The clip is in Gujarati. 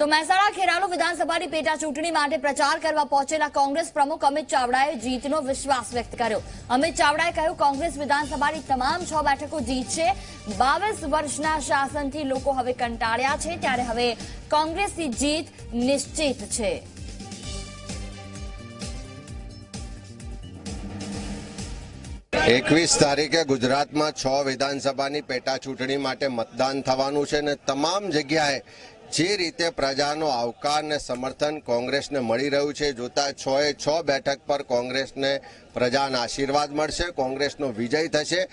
તો મહેસાણા ખેરાલુ વિધાનસભાની પેટા ચૂંટણી માટે પ્રચાર કરવા પહોંચેલા કોંગ્રેસ પ્રમુખ અમિત ચાવડાએ જીતનો વિશ્વાસ વ્યક્ત કર્યો. અમિત ચાવડાએ કહ્યું, કોંગ્રેસ વિધાનસભાની તમામ છ બેઠકો જીતશે. બાવીસ વર્ષના શાસનથી લોકો હવે કંટાળ્યા છે, ત્યારે હવે કોંગ્રેસની જીત નિશ્ચિત છે. એકવીસ તારીખે ગુજરાતમાં છ વિધાનસભાની પેટા ચૂંટણી માટે મતદાન થવાનું છે અને તમામ જગ્યાએ જે રીતે પ્રજાનો આવકાર ને સમર્થન કોંગ્રેસને મળી રહ્યું છે, જોતા છ એ છ બેઠક પર કોંગ્રેસને પ્રજાના આશીર્વાદ મળશે, કોંગ્રેસનો વિજય થશે.